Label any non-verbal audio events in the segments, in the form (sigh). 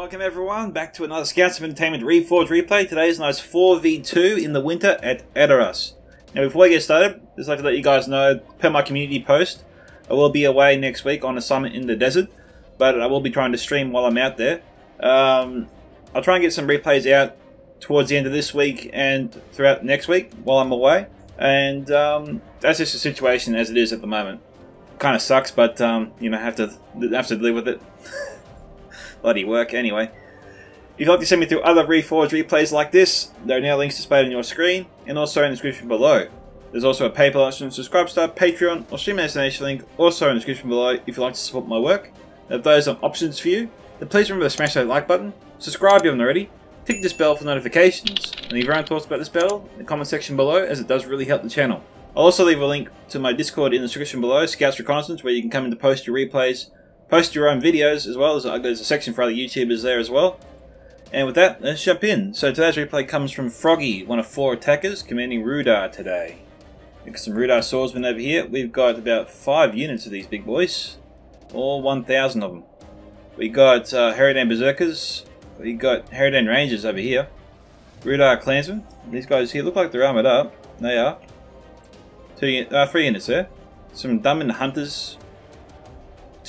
Welcome everyone back to another Scouts of Entertainment Reforged replay. Today's nice 4v2 in the winter at Edoras. Now before we get started, just like to let you guys know, per my community post, I will be away next week on a summit in the desert, but I will be trying to stream while I'm out there. Um, I'll try and get some replays out towards the end of this week and throughout next week while I'm away. And um, that's just the situation as it is at the moment. Kind of sucks, but um, you know, have to have to live with it. (laughs) bloody work anyway. If you'd like to send me through other Reforged replays like this, there are now links displayed on your screen, and also in the description below. There's also a PayPal option, Subscribestar, Patreon, or streaming destination link also in the description below if you'd like to support my work. If those are options for you, then please remember to smash that like button, subscribe if you haven't already, tick this bell for notifications, and leave your own thoughts about this bell in the comment section below as it does really help the channel. I'll also leave a link to my Discord in the description below, Scouts Reconnaissance, where you can come in to post your replays Post your own videos as well. There's a section for other YouTubers there as well. And with that, let's jump in. So today's replay comes from Froggy, one of four attackers, commanding Rudar today. We've got some Rudar swordsmen over here. We've got about five units of these big boys. All 1,000 of them. We got uh, Berserkers. We got Harridan Rangers over here. Rudar Clansmen. These guys here look like they're armoured up. They are. Two, uh, three units there. Some Dunman Hunters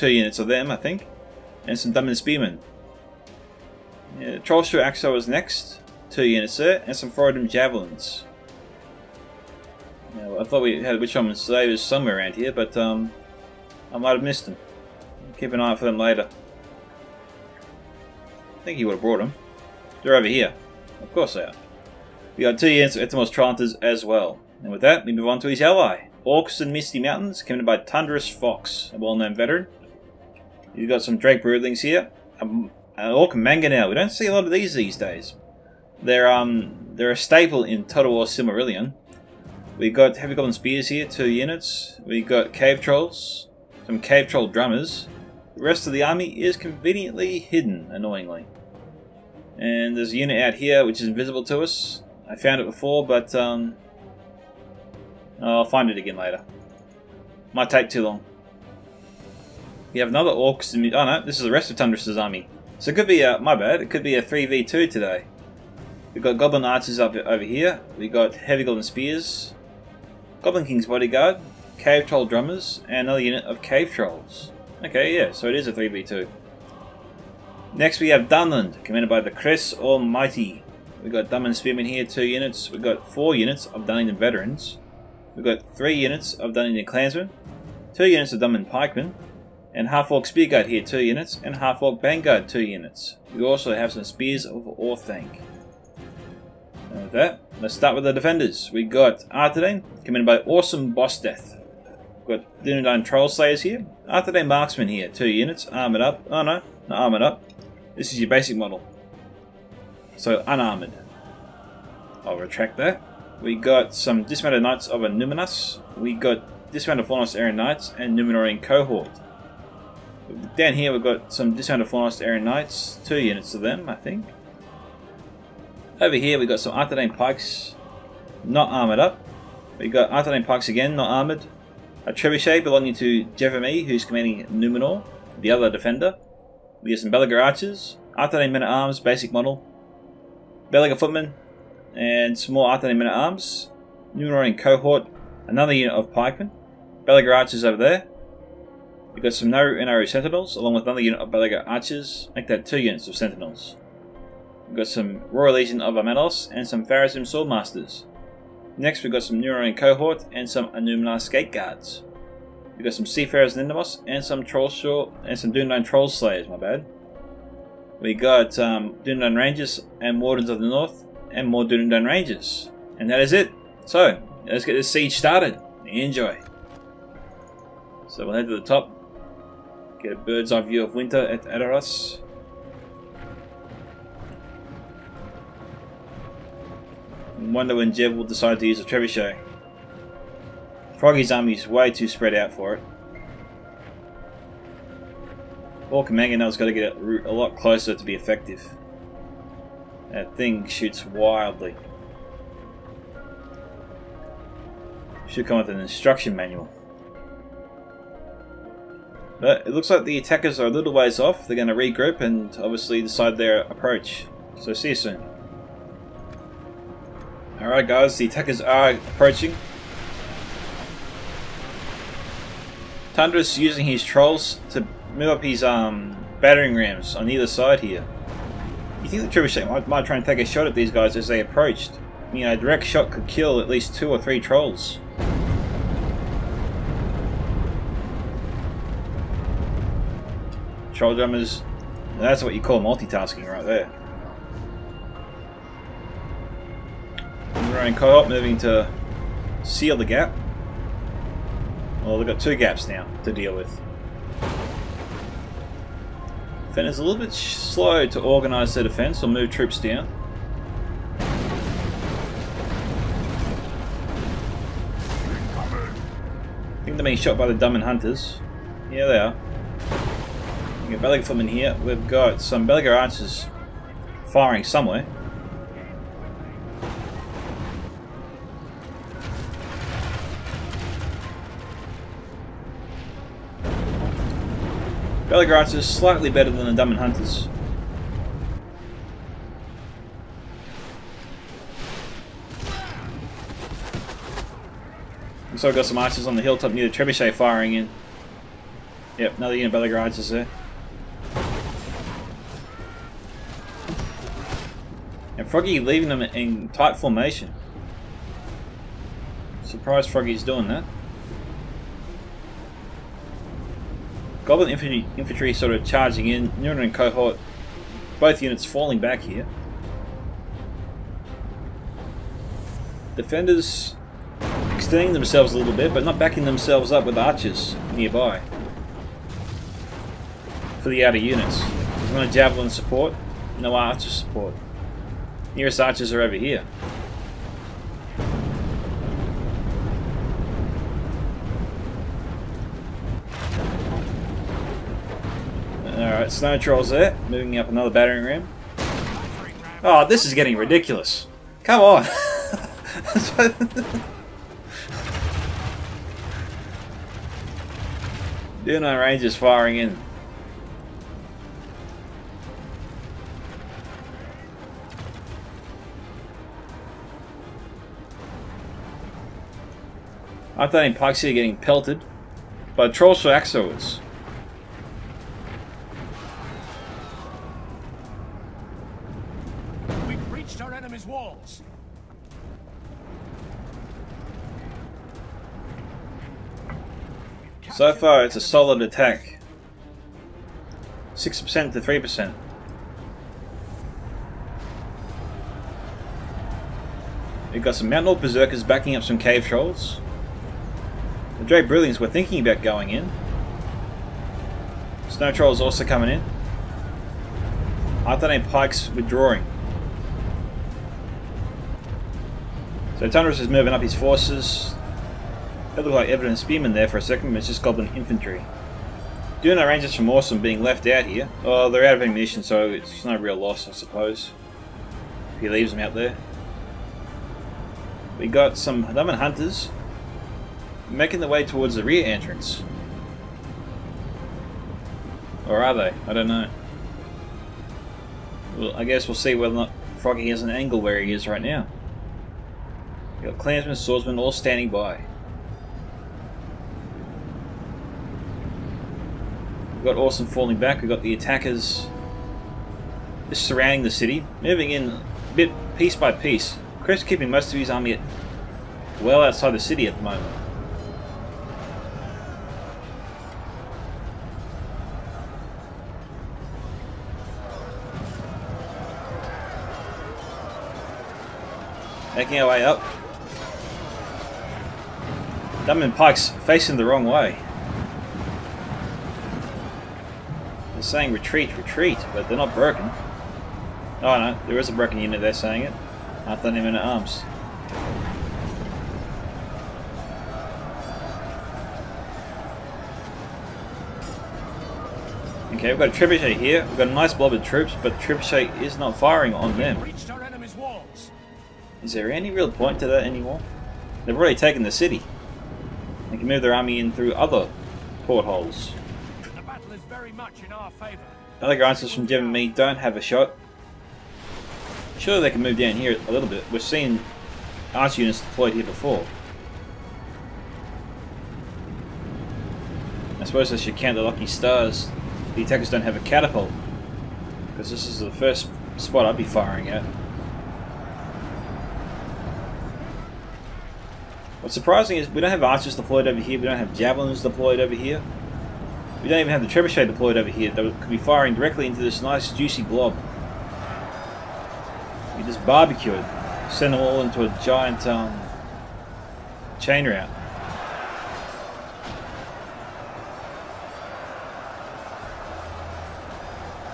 two units of them, I think, and some Dunman Spearmen. Yeah, Trollshaw Axo is next, two units there, and some Forodum Javelins. I thought we had Witchwoman Slavers somewhere around here, but um, I might have missed them. Keep an eye out for them later. I think he would have brought them. They're over here. Of course they are. We got two units of Etymos Trollhunters as well. And with that, we move on to his ally. Orcs and Misty Mountains, commanded by Tundrous Fox, a well-known veteran. You've got some Drake Broodlings here. Um, an Orc Mangonel. We don't see a lot of these these days. They're um they're a staple in Total War Silmarillion. We've got Heavy Goblin Spears here, two units. We've got Cave Trolls, some Cave Troll Drummers. The rest of the army is conveniently hidden, annoyingly. And there's a unit out here which is invisible to us. I found it before, but um, I'll find it again later. Might take too long. We have another Orcs. Oh no, this is the rest of Tundrous' army. So it could be a, my bad, it could be a 3v2 today. We've got Goblin Archers up over here. We've got Heavy Goblin Spears. Goblin King's Bodyguard. Cave Troll Drummers. And another unit of Cave Trolls. Okay, yeah, so it is a 3v2. Next we have Dunland, commanded by the Cress Almighty. We've got Dunman Spearmen here, two units. We've got four units of Dunlending Veterans. We've got three units of Dunlending Clansmen. Two units of Dunman Pikemen and Half Orc Spearguard here, 2 units, and Half Orc Vanguard, 2 units. We also have some Spears of Orthanc. And with that, let's start with the defenders. We got Arthedain, commanded by Awesome Boss Death. We've got Dunedain Troll Slayers here. Arthedain Marksman here, 2 units, armoured up. Oh no, not armoured up. This is your basic model. So, unarmored. I'll retract that. We got some Dismounted Knights of Annuminas. We got Dismounted Flawless Aaron Knights and Numenorian Cohort. Down here we've got some Dismounted Fornost Erain Knights, two units of them, I think. Over here we've got some Arthedain Pikes, not armoured up. We've got Arthedain Pikes again, not armoured. A Trebuchet belonging to Jevami, who's commanding Numenor, the other defender. We got some Belegar Archers, Arthedain Men at Arms, basic model. Belegar Footmen, and some more Arthedain Men at Arms. Numenorian Cohort, another unit of Pikemen. Belegar Archers over there. We've got some Naru and Naru Sentinels, along with another unit of Balaga Archers, make that two units of Sentinels. We've got some Royal Legion of Armenelos and some Pharazim Swordmasters. Next we've got some Neuron Cohort and some Anumnar Skate Guards. We've got some Seafarers Nindamos and some Trollshaw and some Dunedain Troll Slayers, my bad. We got um, Dunedain Rangers and Wardens of the North and more Dunedain Rangers. And that is it. So, let's get this siege started. Enjoy. So we'll head to the top, a uh, bird's eye view of winter at Edoras. Wonder when Jeb will decide to use a trebuchet. Froggy's army is way too spread out for it. Orc Mangonel's got to get a lot closer to be effective. That thing shoots wildly. Should come with an instruction manual. But it looks like the attackers are a little ways off. They're going to regroup and obviously decide their approach. So see you soon. Alright guys, the attackers are approaching. Tundra's using his trolls to move up his um, battering rams on either side here. You think the trebuchet might, might try and take a shot at these guys as they approached? You know, a direct shot could kill at least two or three trolls. Troll drummers, that's what you call multitasking right there. Running co-op moving to seal the gap. Well, we've got two gaps now to deal with. Defender's a little bit slow to organise their defence or move troops down. I think they're being shot by the Dunman Hunters. Yeah, they are. Belegar in here. We've got some Belegar archers firing somewhere. Belegar is slightly better than the Dunman Hunters. So I've got some archers on the hilltop near the trebuchet firing in. Yep, another unit of Belegar archers there. Froggy leaving them in tight formation. Surprised Froggy's doing that. Goblin infantry, infantry sort of charging in, Nurna and cohort, both units falling back here. Defenders extending themselves a little bit, but not backing themselves up with archers nearby for the outer units. There's no javelin support, no archer support. Nearest archers are over here. Alright, Snow Troll's there, moving up another battering ram. Oh, this is getting ridiculous. Come on! (laughs) Dunedain Rangers firing in. I thought in Pyxia getting pelted by trolls for Axos. We've breached our enemy's walls. So far, it's a solid attack. 6% to 3%. We've got some Mountain Orc Berserkers backing up some Cave Trolls. The Drake Broodlings were thinking about going in. Snow Trolls also coming in. Arthedain Pikes withdrawing. So Tundras is moving up his forces. It looked like Evident Spearmen there for a second, but it's just Goblin Infantry. Dunedain Rangers from Awesome being left out here. Oh, they're out of ammunition, so it's no real loss, I suppose. If he leaves them out there. We got some Dunman Hunters making their way towards the rear entrance. Or are they? I don't know. Well, I guess we'll see whether or not Froggy has an angle where he is right now. We got clansmen, swordsmen all standing by. We've got Awesome falling back. We've got the attackers just surrounding the city, moving in a bit piece by piece. Chris keeping most of his army well outside the city at the moment. Making our way up. Dunman Pike's facing the wrong way. They're saying retreat, retreat, but they're not broken. Oh no, there is a broken unit there saying it. Aren't they even at arms? Okay, we've got a trebuchet here. We've got a nice blob of troops, but the trebuchet is not firing on them. Is there any real point to that anymore? They've already taken the city. They can move their army in through other portholes. The battle is very much in our favor. Other answers from Jim and me don't have a shot. Sure, they can move down here a little bit. We've seen arch units deployed here before. I suppose I should count the lucky stars. The attackers don't have a catapult. Because this is the first spot I'd be firing at. What's surprising is we don't have archers deployed over here, we don't have javelins deployed over here. We don't even have the trebuchet deployed over here that could be firing directly into this nice juicy blob. We just barbecue it, send them all into a giant um, chain route.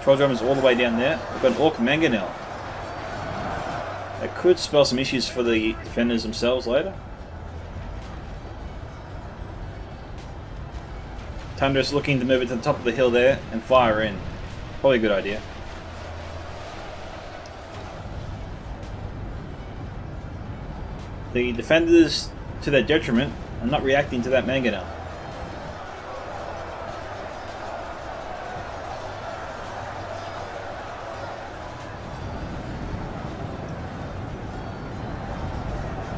Troll drummers all the way down there. We've got an Orc Mangonel. That could spell some issues for the defenders themselves later. Tundra's looking to move it to the top of the hill there and fire in. Probably a good idea. The defenders, to their detriment, are not reacting to that mangonel.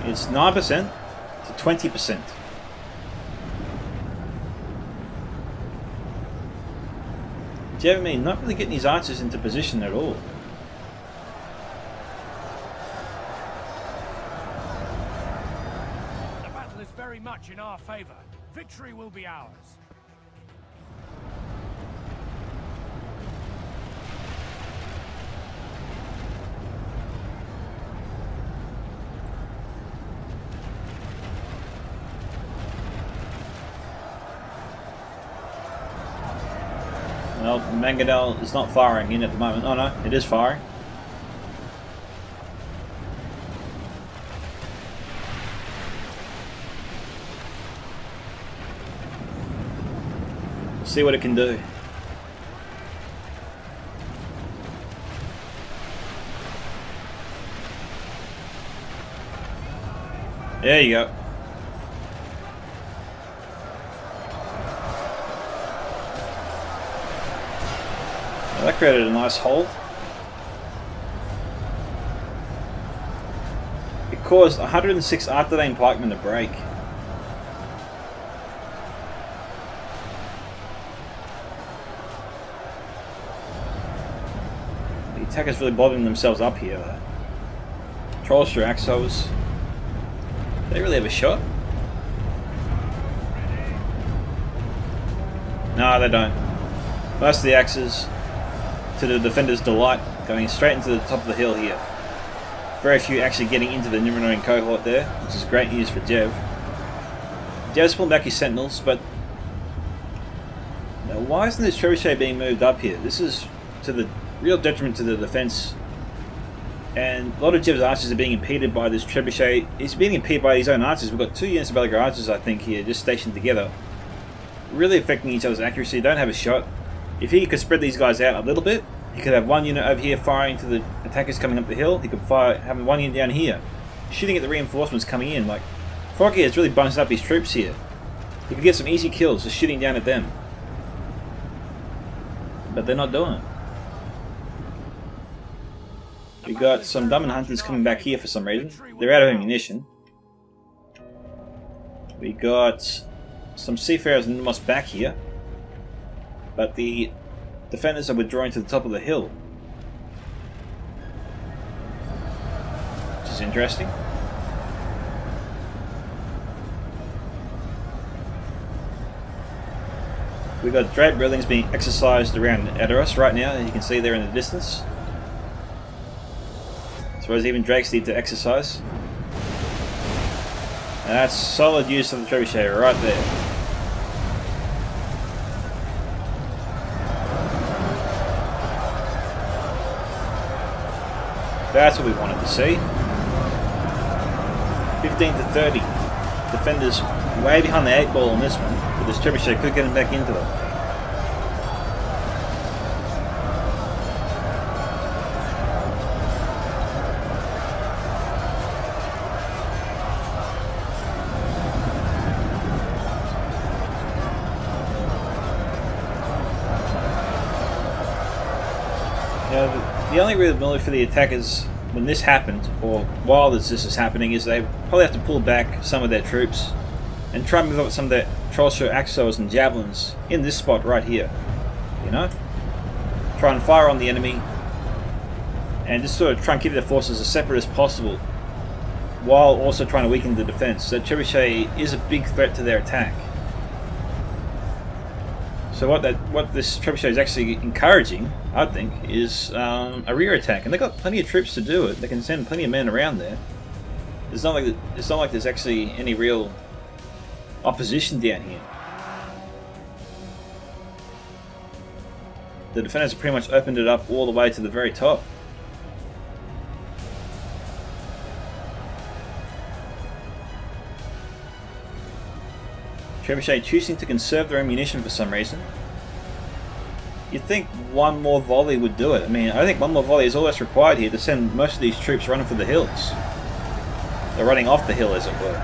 It's 9% to 20%. Jeremy not really getting his archers into position at all. The battle is very much in our favor. Victory will be ours. Well, Mangonel is not firing in at the moment. Oh no, it is firing. See what it can do. There you go. Well, that created a nice hole. It caused 106 Arthedain pikemen to break. The attackers really bothering themselves up here. Trolls through Axos. They really have a shot? No, they don't. Most of the axes, to the defender's delight, going straight into the top of the hill here. Very few actually getting into the Numenorian cohort there, which is great news for Jev. Jev's pulling back his sentinels, but now why isn't this trebuchet being moved up here? This is to the real detriment to the defense. And a lot of Jev's archers are being impeded by this trebuchet. He's being impeded by his own archers. We've got two units of Belegar archers, I think, here, just stationed together. Really affecting each other's accuracy. Don't have a shot. If he could spread these guys out a little bit, he could have one unit over here firing to the attackers coming up the hill. He could fire having one unit down here, shooting at the reinforcements coming in. Like Froggy is really bunching up his troops here. He could get some easy kills just shooting down at them. But they're not doing it. We got some Dunman Hunters coming back here for some reason. They're out of ammunition. We got some Seafarers and Nimos back here. But the defenders are withdrawing to the top of the hill. Which is interesting. We've got Drake Broodlings being exercised around Edoras right now, as you can see there in the distance. I suppose even Drakes need to exercise. And that's solid use of the trebuchet right there. That's what we wanted to see. 15 to 30. Defenders way behind the 8 ball on this one, but this trebuchet could get him back into them. Only real ability for the attackers when this happened, or while this, this is happening, is they probably have to pull back some of their troops and try and move up some of their Trollshaw Axos and Javelins in this spot right here. You know? Try and fire on the enemy and just sort of try and keep their forces as separate as possible while also trying to weaken the defense. So Trebuchet is a big threat to their attack. So what that what this trebuchet is actually encouraging, I think, is um, a rear attack, and they've got plenty of troops to do it. They can send plenty of men around there. It's not like it's not like there's actually any real opposition down here. The defenders have pretty much opened it up all the way to the very top. Trebuchet choosing to conserve their ammunition for some reason. You'd think one more volley would do it. I mean, I think one more volley is all that's required here to send most of these troops running for the hills. They're running off the hill, as it were.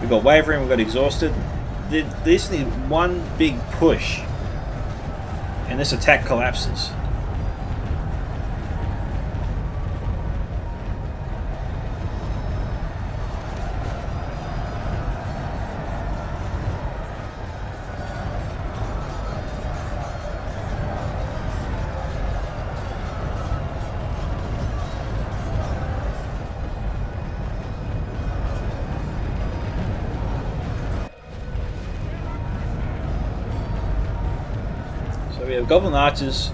We've got wavering, we've got exhausted. They just need one big push, and this attack collapses. Goblin Archers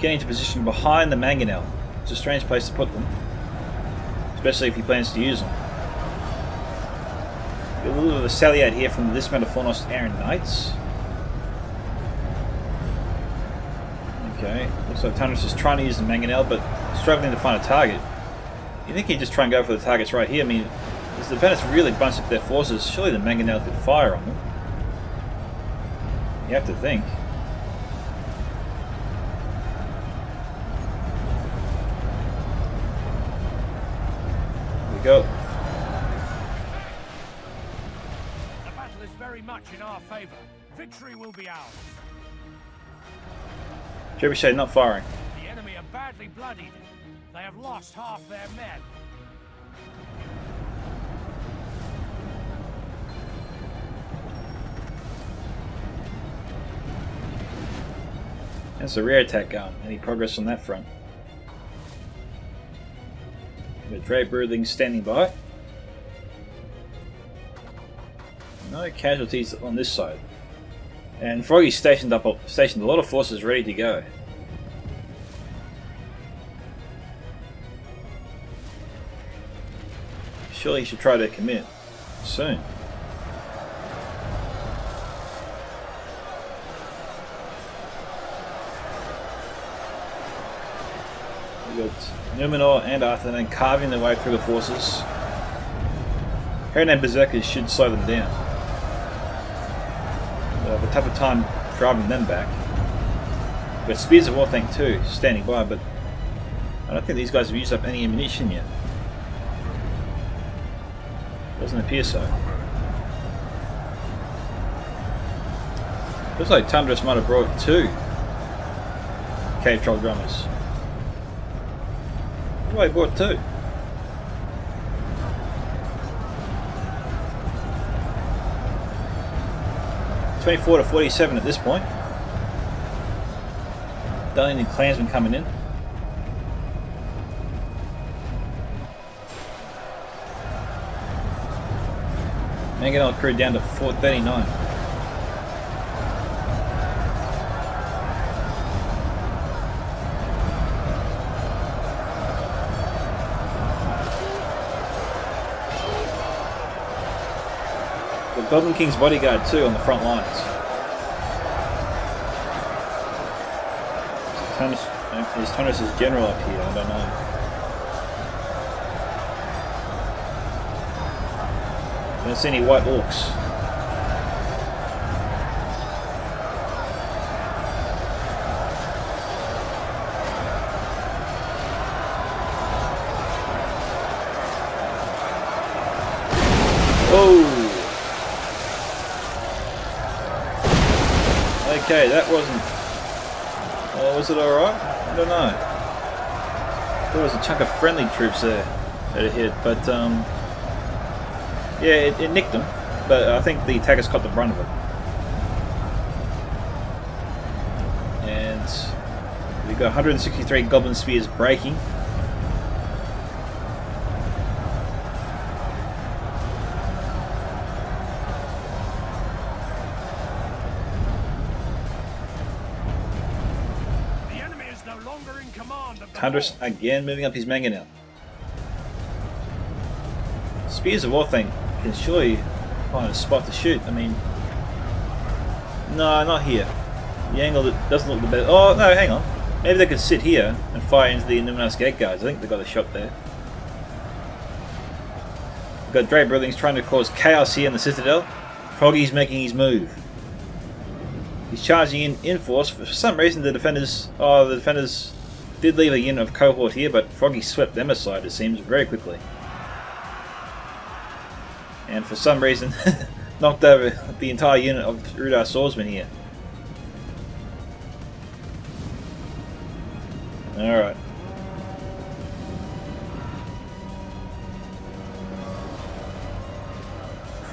getting into position behind the Mangonel. It's a strange place to put them, especially if he plans to use them. a little bit of a salliate here from the Dismount of Aaron Knights. Okay, looks like Tundris is trying to use the Mangonel, but struggling to find a target. You think he'd just try and go for the targets right here? I mean, as the Venice really bunched up their forces, surely the Mangonel could fire on them. You have to think. Go. The battle is very much in our favor. Victory will be ours. Trebuchet not firing. The enemy are badly bloodied. They have lost half their men. That's a rear attack gun. Any progress on that front? With Dray standing by. No casualties on this side. And Froggy's stationed up stationed a lot of forces ready to go. Surely he should try to commit soon. Got Numenor and Arthedain carving their way through the forces. Harridan Berserkers should slow them down. They'll have a tougher time driving them back. But Spears of Orthanc too, standing by, but I don't think these guys have used up any ammunition yet. Doesn't appear so. Looks like Tundras might have brought two Cave Troll Drummers. I bought two. Twenty-four to forty-seven at this point. Don't any clansmen coming in. Mangonel crew down to 439. Goblin King's bodyguard too on the front lines. Is Turnus' general up here? I don't know. Don't see any white orcs. Or was it alright? I don't know. There was a chunk of friendly troops there that it hit, but um, yeah, it, it nicked them. But I think the attackers caught the brunt of it. And we've got 163 Goblin Spears breaking. Tundras again moving up his Mangonel. Spears of Orthanc can surely find a spot to shoot. I mean, no, not here. The angle doesn't look the best. Oh no, hang on. Maybe they could sit here and fire into the Numinous Gate Guards. I think they got a shot there. We've got Drake Broodlings trying to cause chaos here in the Citadel. Froggy's making his move. He's charging in in force. For some reason, the defenders, oh, the defenders did leave a unit of cohort here, but Froggy swept them aside. It seems very quickly, and for some reason, (laughs) knocked over the entire unit of Rudar Swordsman here. All right.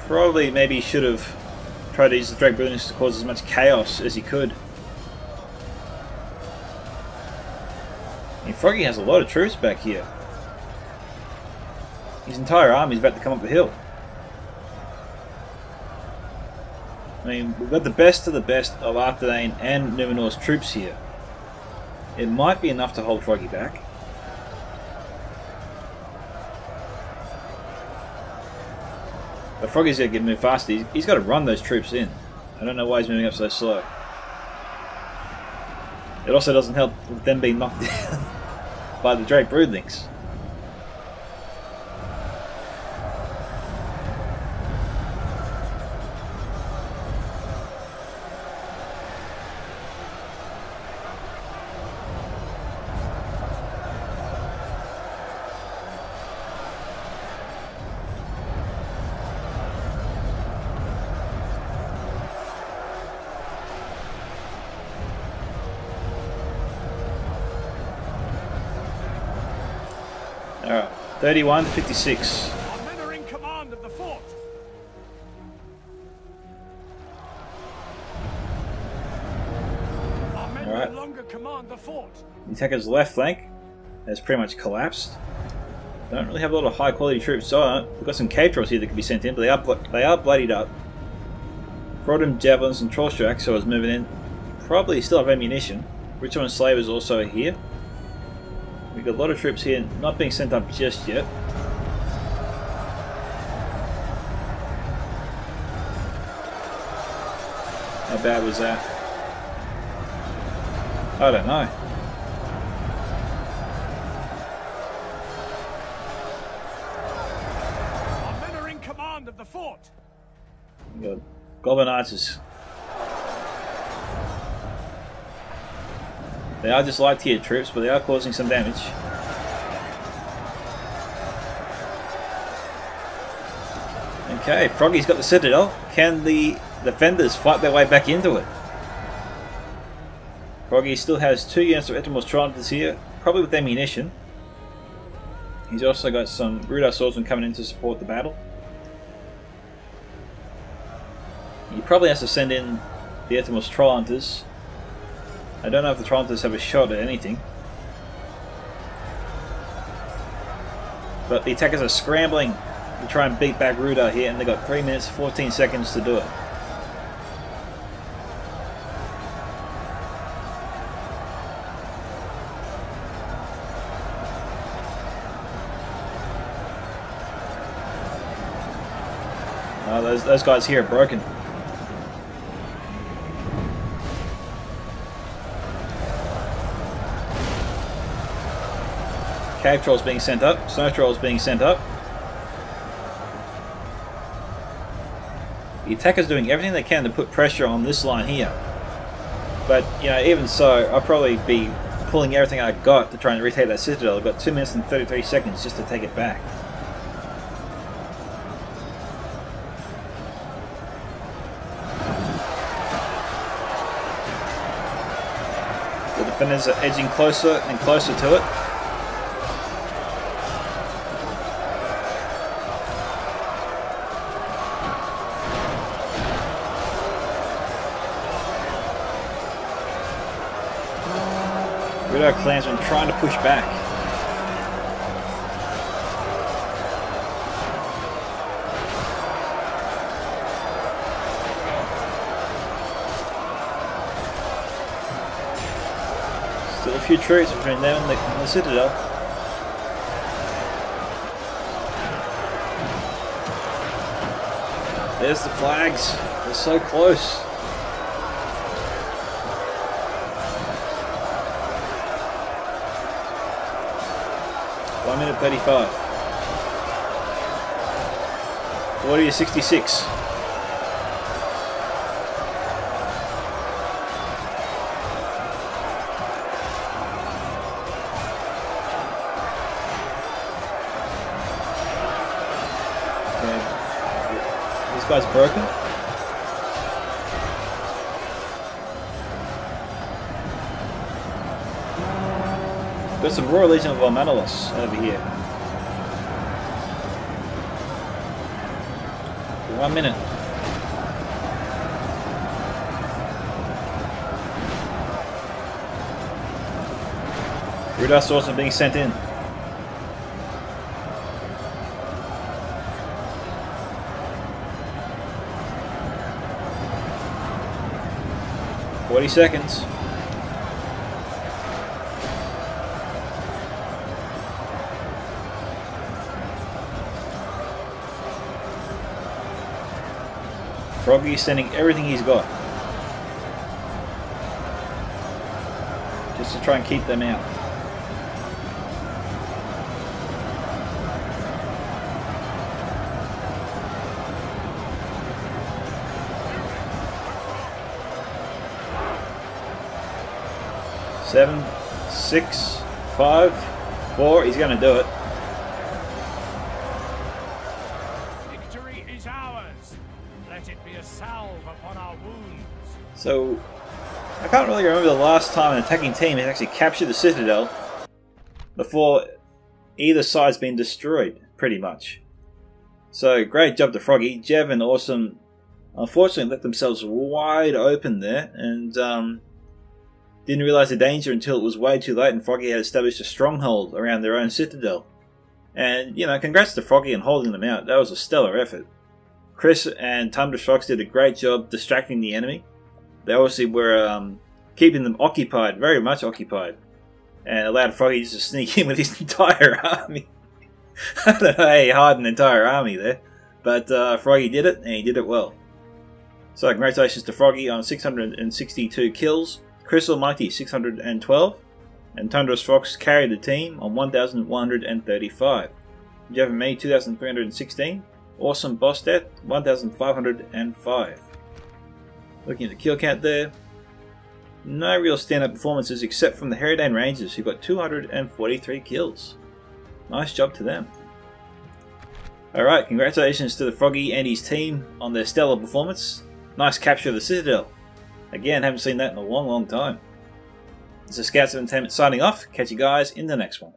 Probably, maybe should have tried to use the Drake Broodlings to cause as much chaos as he could. Mean, Froggy has a lot of troops back here. His entire army is about to come up the hill. I mean, we've got the best of the best of Arthedain and Numenor's troops here. It might be enough to hold Froggy back. But Froggy's got to get moved faster. He's, he's got to run those troops in. I don't know why he's moving up so slow. It also doesn't help with them being knocked (laughs) down by the Drake Broodlings. 31 to 56. Our men are in command of the fort. Our men Alright. no longer command the fort. The attacker's left flank has pretty much collapsed. Don't really have a lot of high quality troops on it. Uh, we've got some cave trolls here that can be sent in, but they are they are bloodied up. Brought in javelins and troll strikes, so I was moving in. Probably still have ammunition. Richmond Slave is also here. We've got a lot of troops here not being sent up just yet. How bad was that? I don't know. Our men are in command of the fort. Goblin Archers. They are just light tier troops, but they are causing some damage. Okay, Froggy's got the Citadel. Can the defenders fight their way back into it? Froggy still has two units of Etermos Tridents here, probably with ammunition. He's also got some Rudar Swordsmen coming in to support the battle. He probably has to send in the Etermos Troll Hunters. I don't know if the Troll Hunters have a shot at anything. But the attackers are scrambling to try and beat back Rudar here, and they've got 3 minutes 14 seconds to do it. Oh, those, those guys here are broken. Cave trolls being sent up. Snow trolls being sent up. The attacker's doing everything they can to put pressure on this line here. But, you know, even so, I'll probably be pulling everything I got to try and retake that citadel. I've got 2 minutes and 33 seconds just to take it back. The defenders are edging closer and closer to it. Red Clansmen trying to push back. Still a few troops between them and the, and the Citadel. There's the flags. They're so close. One minute 35. 40 to 66. Okay. This guy's broken. Got some Royal Legion of Armenelos over here. One minute. Rudolph's also being sent in. Forty seconds. Froggy is sending everything he's got. Just to try and keep them out. Seven, six, five, four. He's going to do it. I can't really remember the last time an attacking team has actually captured the Citadel before either side's been destroyed, pretty much. So, great job to Froggy. Jev and Awesome unfortunately let themselves wide open there and um, didn't realize the danger until it was way too late and Froggy had established a stronghold around their own Citadel. And, you know, congrats to Froggy on holding them out. That was a stellar effort. Chris and Fox did a great job distracting the enemy. They obviously were um, keeping them occupied, very much occupied, and allowed Froggy just to sneak in with his (laughs) entire army. (laughs) I don't know how he hired an entire army there, but uh, Froggy did it, and he did it well. So congratulations to Froggy on 662 kills, Chris Almighty 612, and Tundros Fox carried the team on 1,135. Jevami 2,316, Awesome Boss Death 1,505. Looking at the kill count there, no real stand-up performances except from the Herodane Rangers who got 243 kills. Nice job to them. Alright, congratulations to the Froggy and his team on their stellar performance. Nice capture of the Citadel. Again, haven't seen that in a long, long time. This is Scouts of Entertainment signing off. Catch you guys in the next one.